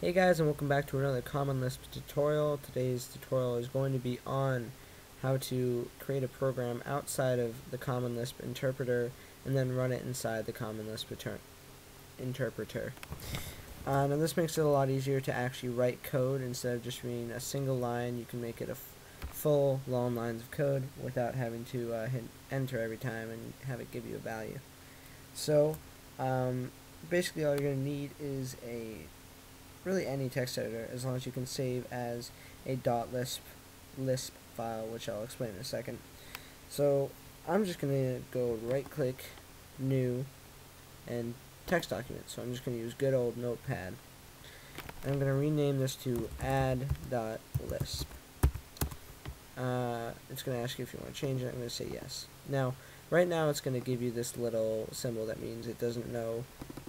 Hey guys and welcome back to another Common Lisp tutorial. Today's tutorial is going to be on how to create a program outside of the Common Lisp interpreter and then run it inside the Common Lisp interpreter. Uh, now this makes it a lot easier to actually write code instead of just reading a single line. You can make it a full long lines of code without having to uh, hit enter every time and have it give you a value. So um, basically all you're going to need is a really any text editor as long as you can save as a dot .lisp lisp file which I'll explain in a second. So I'm just going to go right click new and text document. So I'm just going to use good old notepad. I'm going to rename this to add.lisp uh, it's going to ask you if you want to change it. I'm going to say yes. Now right now it's going to give you this little symbol that means it doesn't know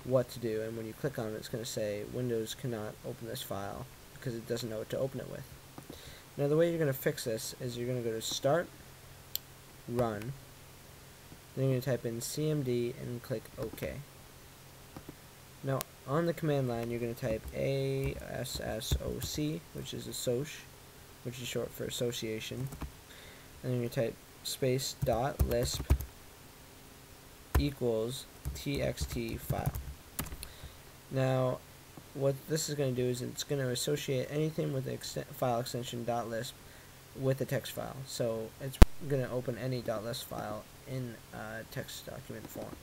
what to do and when you click on it it's going to say Windows cannot open this file because it doesn't know what to open it with. Now the way you're going to fix this is you're going to go to start, run, then you're going to type in cmd and click OK. Now on the command line you're going to type ASSOC which is assoc which is short for association and then you type space dot lisp equals txt file. Now, what this is going to do is it's going to associate anything with the file extension .lisp with a text file. So it's going to open any .lisp file in a text document form.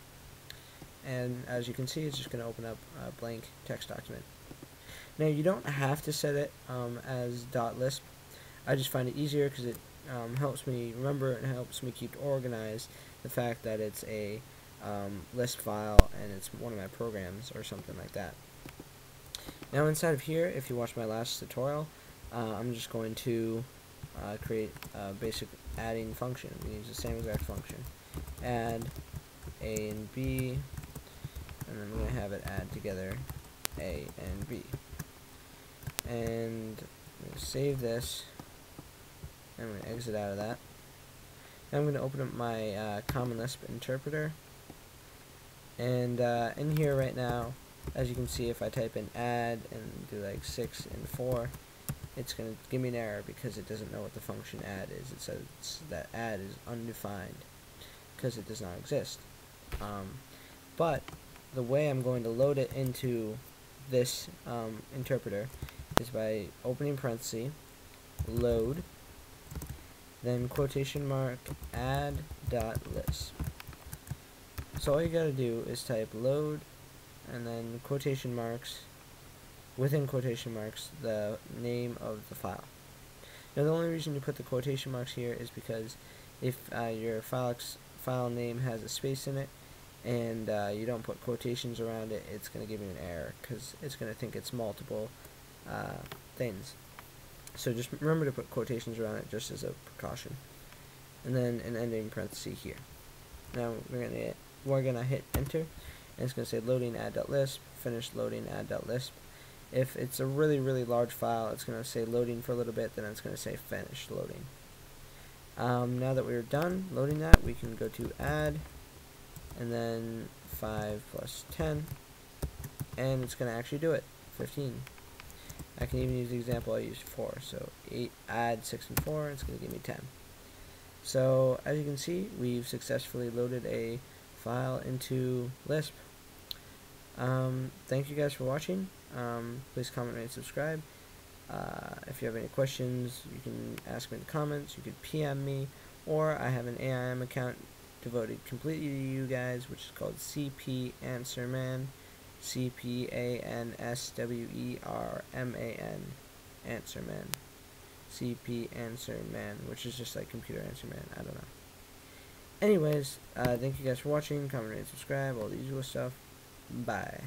And as you can see, it's just going to open up a blank text document. Now, you don't have to set it um, as .lisp. I just find it easier because it um, helps me remember and helps me keep organized the fact that it's a um, Lisp file and it's one of my programs or something like that. Now inside of here, if you watch my last tutorial, uh, I'm just going to uh, create a basic adding function. We use the same exact function. Add A and B, and then we're going to have it add together A and B. And save this, and I'm going to exit out of that. Now I'm going to open up my uh, Common Lisp interpreter and uh, in here right now as you can see if I type in add and do like 6 and 4 it's going to give me an error because it doesn't know what the function add is. It says that add is undefined because it does not exist. Um, but the way I'm going to load it into this um, interpreter is by opening parenthesis load then quotation mark add dot lisp so all you gotta do is type load and then quotation marks within quotation marks the name of the file. Now the only reason you put the quotation marks here is because if uh, your file, file name has a space in it and uh, you don't put quotations around it, it's going to give you an error because it's going to think it's multiple uh, things. So just remember to put quotations around it just as a precaution. And then an ending parenthesis here. Now we're going to we're going to hit enter and it's going to say loading add.lisp, finish loading add.lisp. If it's a really, really large file, it's going to say loading for a little bit, then it's going to say finish loading. Um, now that we're done loading that, we can go to add, and then 5 plus 10, and it's going to actually do it, 15. I can even use the example I used before, so 8, add 6 and 4, it's going to give me 10. So, as you can see, we've successfully loaded a file into Lisp. Um, thank you guys for watching. Um, please comment, and subscribe. Uh, if you have any questions, you can ask me in the comments. You could PM me, or I have an AIM account devoted completely to you guys, which is called CP Answer Man. C P A N S W E R M A N. Answer Man. CP Answer Man, which is just like Computer Answer Man. I don't know. Anyways, uh, thank you guys for watching. Comment, rate, subscribe, all the usual stuff. Bye.